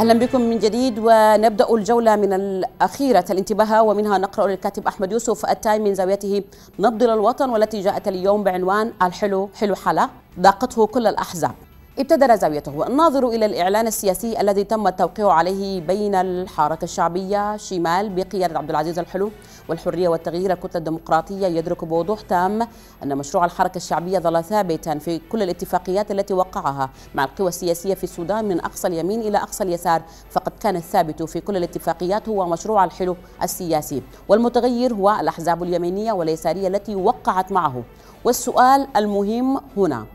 أهلا بكم من جديد ونبدأ الجولة من الأخيرة الانتباه ومنها نقرأ للكاتب أحمد يوسف التايم من زاويته نبض للوطن والتي جاءت اليوم بعنوان الحلو حلو حلا. ضاقته كل الأحزاب. ابتدر زاويته. الناظر إلى الإعلان السياسي الذي تم التوقيع عليه بين الحركة الشعبية شمال بقيادة عبد العزيز الحلو والحرية والتغيير الكتلة الديمقراطية يدرك بوضوح تام أن مشروع الحركة الشعبية ظل ثابتا في كل الاتفاقيات التي وقعها مع القوى السياسية في السودان من أقصى اليمين إلى أقصى اليسار. فقد كان الثابت في كل الاتفاقيات هو مشروع الحلو السياسي والمتغير هو الأحزاب اليمينية واليسارية التي وقعت معه. والسؤال المهم هنا.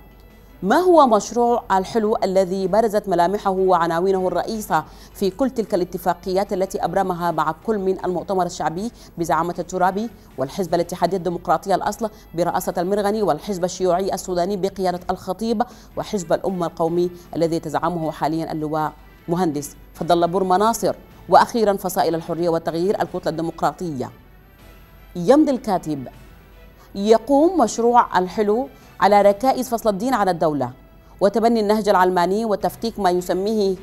ما هو مشروع الحلو الذي برزت ملامحه وعناوينه الرئيسة في كل تلك الاتفاقيات التي أبرمها مع كل من المؤتمر الشعبي بزعامة الترابي والحزب الاتحادية الديمقراطية الأصل برئاسة المرغني والحزب الشيوعي السوداني بقيادة الخطيب وحزب الأمة القومي الذي تزعمه حاليا اللواء مهندس فضل بورما ناصر وأخيرا فصائل الحرية والتغيير الكتلة الديمقراطية. يمضي الكاتب. يقوم مشروع الحلو على ركائز فصل الدين عن الدولة وتبني النهج العلماني وتفكيك ما يسميه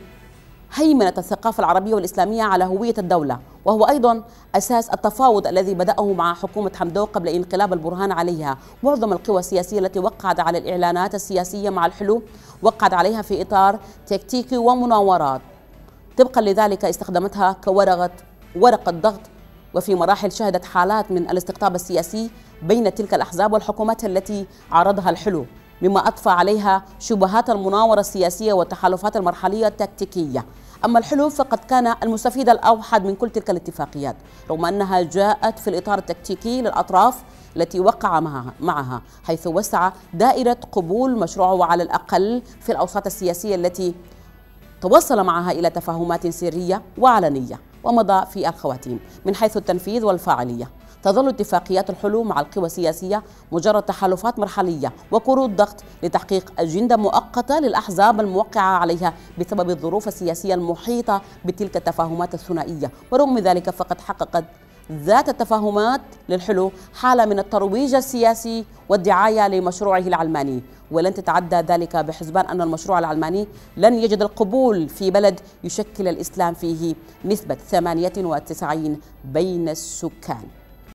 هيمنة الثقافة العربية والإسلامية على هوية الدولة وهو أيضا أساس التفاوض الذي بدأه مع حكومة حمدوق قبل انقلاب البرهان عليها. معظم القوى السياسية التي وقعت على الإعلانات السياسية مع الحلو وقعت عليها في إطار تكتيكي ومناورات. طبقا لذلك استخدمتها كورقة ورقة ضغط وفي مراحل شهدت حالات من الاستقطاب السياسي بين تلك الأحزاب والحكومات التي عرضها الحلو مما أضفى عليها شبهات المناورة السياسية والتحالفات المرحلية التكتيكية. أما الحلو فقد كان المستفيد الأوحد من كل تلك الاتفاقيات رغم أنها جاءت في الإطار التكتيكي للأطراف التي وقع معها, معها حيث وسع دائرة قبول مشروعه على الأقل في الأوساط السياسية التي توصل معها إلى تفاهمات سرية وعلنية ومضى في الخواتيم من حيث التنفيذ والفاعلية. تظل اتفاقيات الحلول مع القوى السياسية مجرد تحالفات مرحلية وقروض ضغط لتحقيق أجندة مؤقتة للأحزاب الموقعة عليها بسبب الظروف السياسية المحيطة بتلك التفاهمات الثنائية. ورغم ذلك فقد حققت ذات التفاهمات للحلو حالة من الترويج السياسي والدعاية لمشروعه العلماني. ولن تتعدى ذلك بحسبان أن المشروع العلماني لن يجد القبول في بلد يشكل الإسلام فيه نسبة 98 بين السكان.